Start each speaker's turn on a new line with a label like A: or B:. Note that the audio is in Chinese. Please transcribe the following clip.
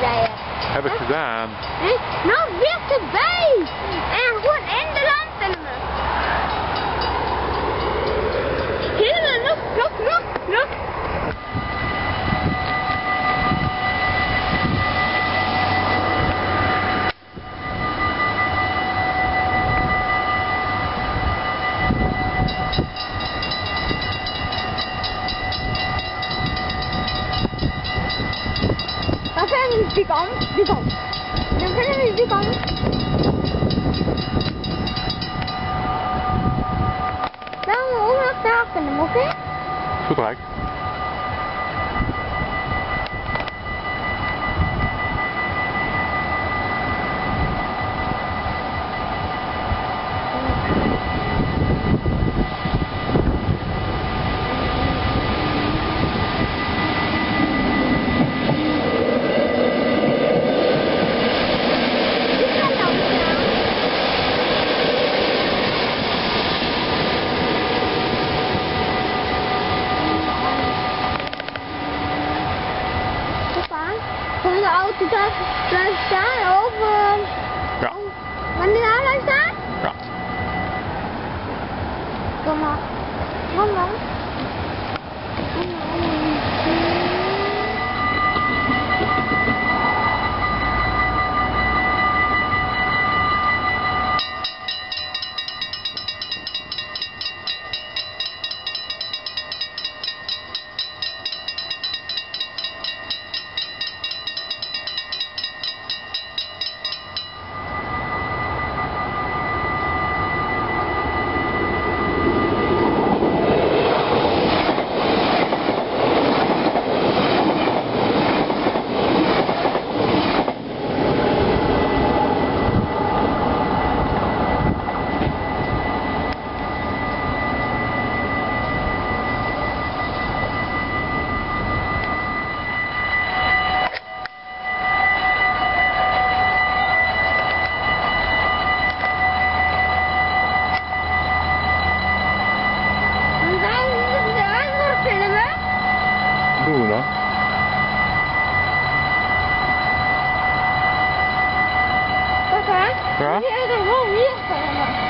A: there. Hebben we gedaan. Nou, weer te bij. En goed in the 地方，两分钟的地方。然后我打算去木刻。好拜。de auto blijven staan of... Uh, ja. Oh, wanneer hij blijft staan? Ja. Kom maar. Kom maar. 你怎么又回来了？